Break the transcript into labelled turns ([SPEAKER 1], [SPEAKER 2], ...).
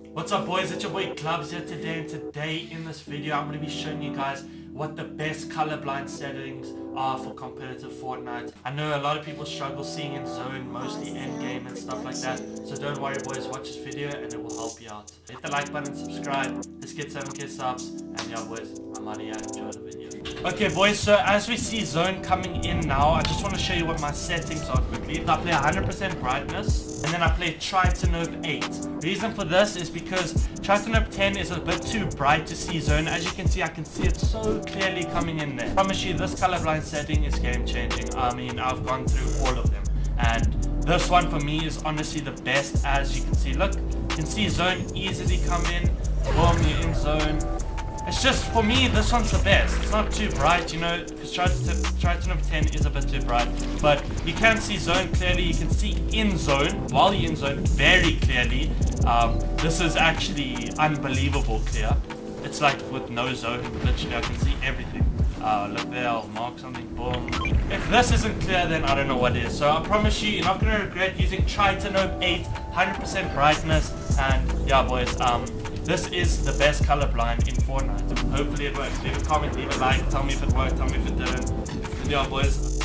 [SPEAKER 1] What's up boys, it's your boy Glubs here today and today in this video I'm going to be showing you guys what the best colorblind settings are for competitive Fortnite. I know a lot of people struggle seeing in zone, mostly end game and stuff like that, so don't worry boys, watch this video and it will help you out. Hit the like button, subscribe, let's get 7k subs, and yeah boys, I'm out of here, enjoy the video. Okay boys, so as we see zone coming in now, I just want to show you what my settings are quickly. I play 100% brightness, and then I play Tritanope 8. Reason for this is because Tritanope 10 is a bit too bright to see zone. As you can see, I can see it so clearly coming in there. I promise you, this colorblind setting is game changing. I mean, I've gone through all of them. And this one for me is honestly the best as you can see. Look, you can see zone easily come in. Boom, you're in zone it's just, for me, this one's the best. It's not too bright, you know, because Triton 10 is a bit too bright. But you can see zone clearly. You can see in zone, while you're in zone, very clearly. Um, this is actually unbelievable clear. It's like with no zone, literally I can see everything. Uh, look there, I'll mark something, boom. If this isn't clear, then I don't know what is. So I promise you, you're not going to regret using Tritanope 8, 100% brightness. And yeah, boys, um, this is the best colorblind in Fortnite. Hopefully it works. Leave a comment, leave a like, tell me if it worked, tell me if it didn't. And yeah, boys,